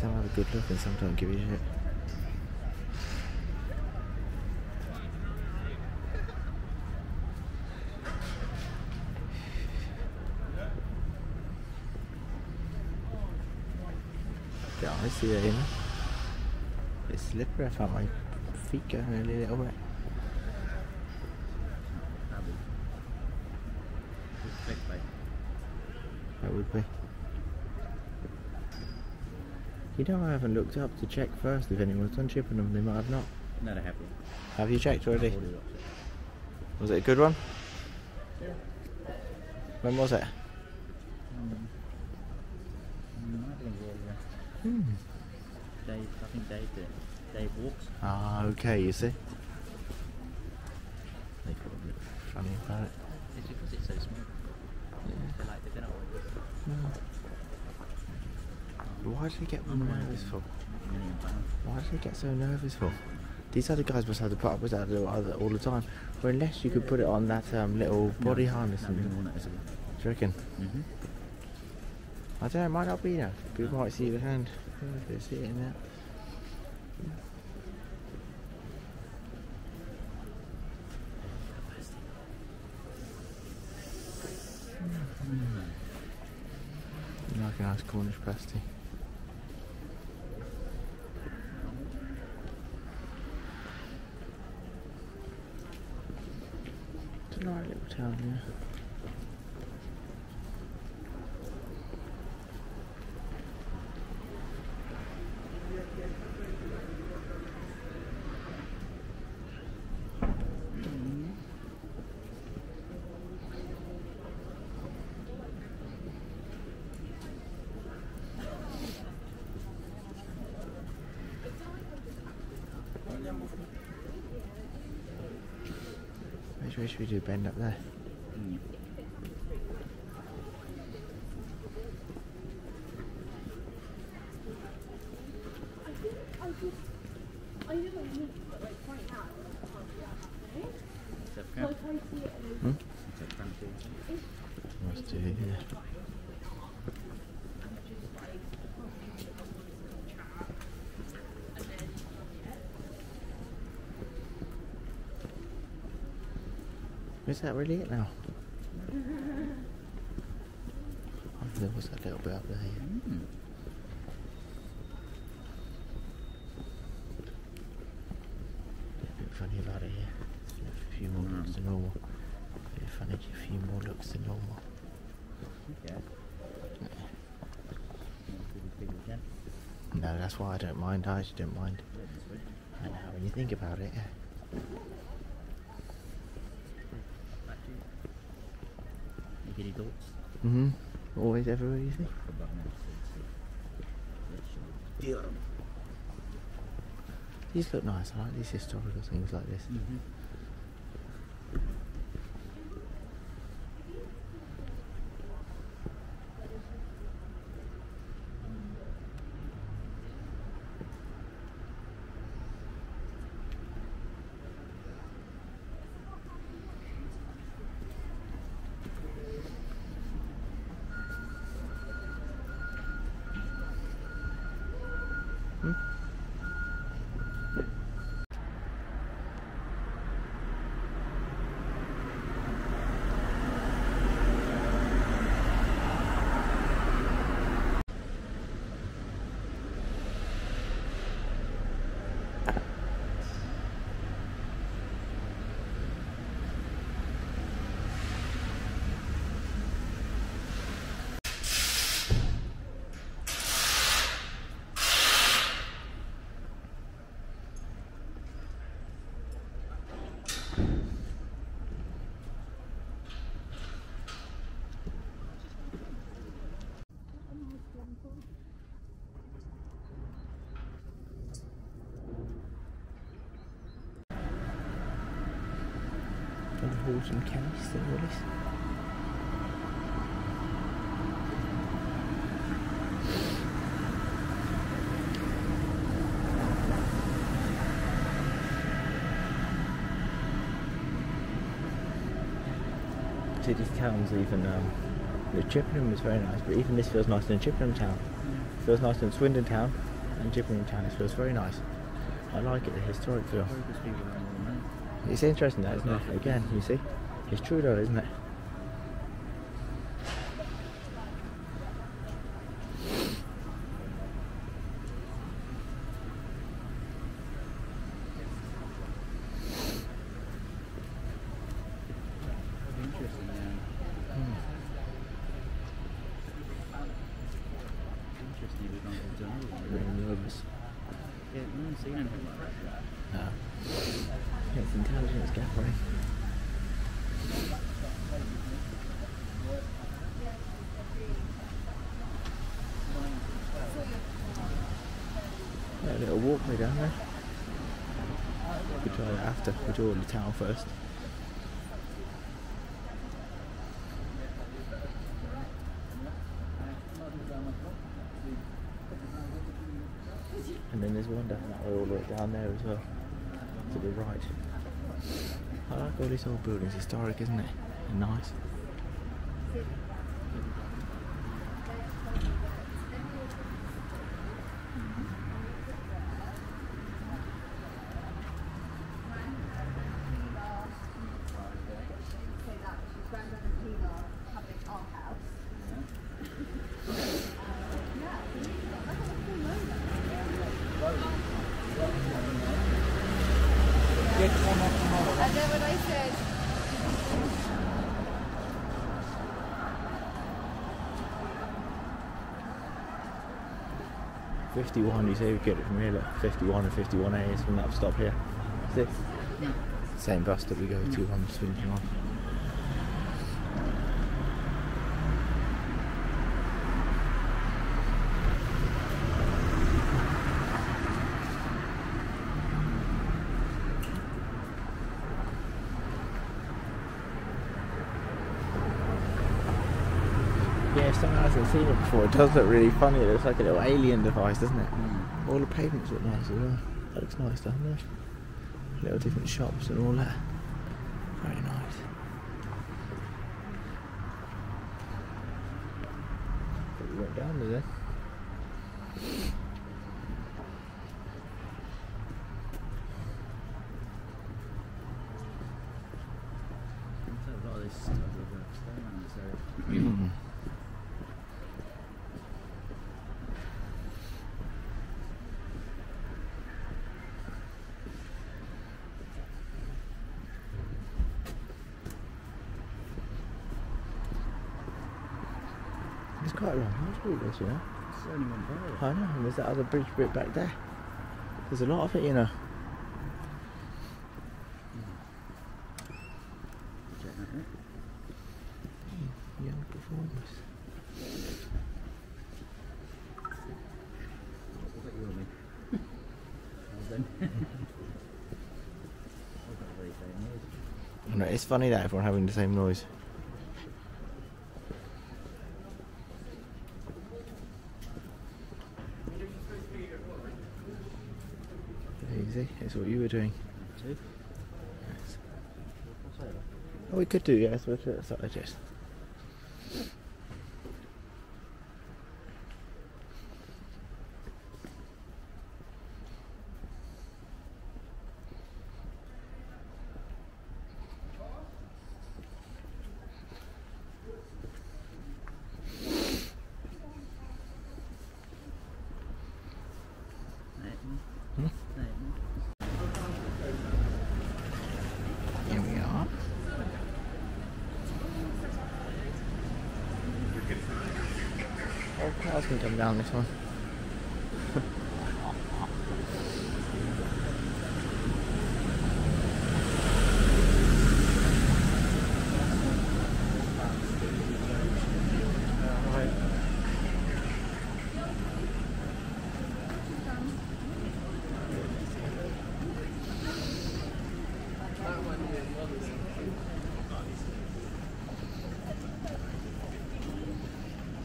Some have a good look and some don't give a shit. Yeah, I see that, you know. It's slippery. I felt my feet going a little bit. That would be. You know, I haven't looked up to check first if anyone's done Chippenham. They might have not. No, they have Have you checked already? Was it a good one? When was it? Mm, I think it was, Hmm. Dave, I think Dave did. Dave walks. Ah, okay, you see. They. Funny about it. It's because it's so small. They're like, they're not Why do they get so nervous for? Why do they get so nervous for? These other guys must have to put up with that all the time. Or unless you could put it on that um, little body harness. Not And, really more noticeable. do you reckon? Mm-hmm. I don't know, it might not be now. People might see the hand. They see it in there. Like a nice Cornish pasty. Town, yeah. Which should we do? Bend up there. Hmm? Except camp too. Let's do it, yeah. Is that really it now? Oh, there was a little bit up there. Mm. A bit funny about it here. A few more looks than normal. A bit funny, a few more looks than normal. Okay. Pretty big again. No, that's why I don't mind. I actually don't mind. Yeah, this way. I know when you think about it, yeah. Back to you. Any thoughts? Mm-hmm. Always everywhere you see. The button is- it's- it's- These look nice. I like these historical things like this. Mhm. From Horsham County, still Willis. See, these towns even, um, the Chippenham is very nice, but even this feels nicer than Chippenham town. Feels nicer than Swindon town. and Chippenham Town. It feels very nice. I like it, the historic feel. It's interesting that, isn't it? Again, you see? It's true though, isn't it? Interesting, yeah. Hmm. Interesting if we've gone to another one. Really nervous. Yeah, no one's seen anything like that. No. It's intelligence gathering. Yeah, a little walkway down there. We try that after. We do all the town first. And then there's one down that way, all the way down there as well, to the right. I like all these old buildings, historic, isn't it? Nice. 51 you see we get it from here look 51 and 51a is from that stop here. See same bus that we go to on swinging on oh, Yeah, if someone hasn't seen it before, it does look really funny. It looks like a little alien device, doesn't it? Mm. All the pavements look nice as well. That looks nice, doesn't it? Little different shops and all that. Very nice. But we went down there then. A lot of this stuff is uh, stone on this area. It's quite a long house route this, you know. It's only one. I know, and there's that other bridge bit back there. There's a lot of it, you know. Check that out. Young performers. What about you and me? well then. I've got a very same noise. I know, it's funny that everyone having the same noise. Easy, it's what you were doing. Yes. Oh, we could do, yes, but that's what I just. Hmm? Here we are. All gonna come down this one.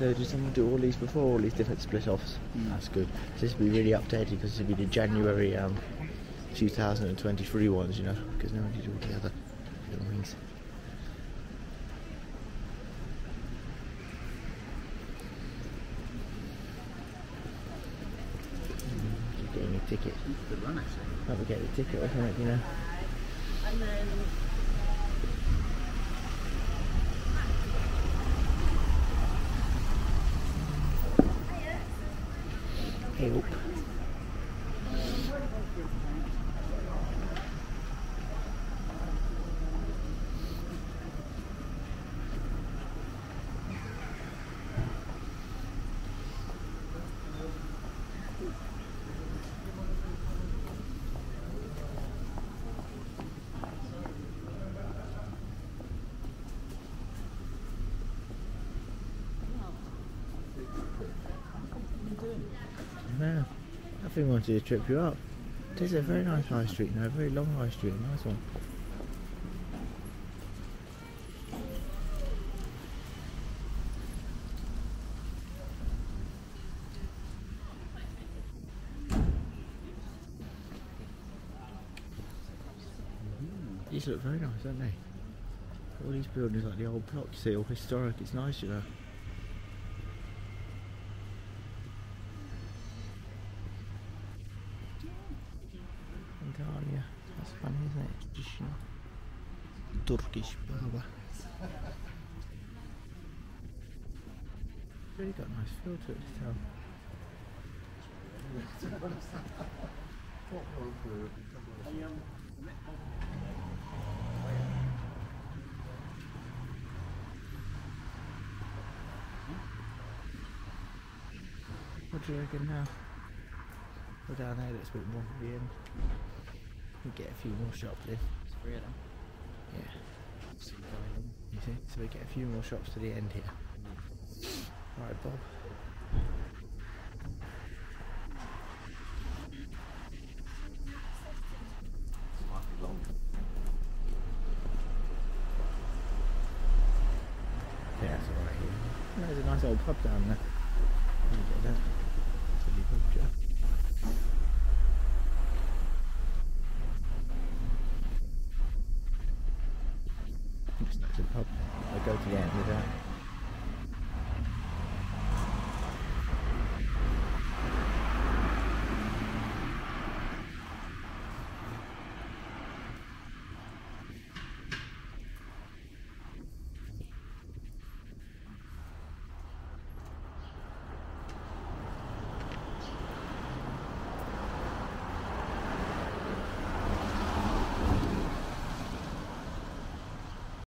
So did someone do all these before, all these different split offs? Mm. That's good. So this will be really updated because this will be the January um, 2023 ones, you know, because no one did all the other little wings. ticket. Good run actually. Might we get the ticket or something, you know? And then Help. No, nothing wanted to trip you up. There's a very nice high street now, a very long high street, a nice one. These look very nice, don't they? All these buildings like the old block, you see, all historic, it's nice, you know. Antalya. That's funny, isn't it? Traditional Turkish barber. It's really got a nice feel to it, this town. What do you reckon now? Go down there, that's a bit more for the end. We get a few more shops in. it's three of them. Yeah. Some. You see? So we get a few more shops to the end here. Right, Bob. Yeah, that's alright here. There's a nice old pub down there.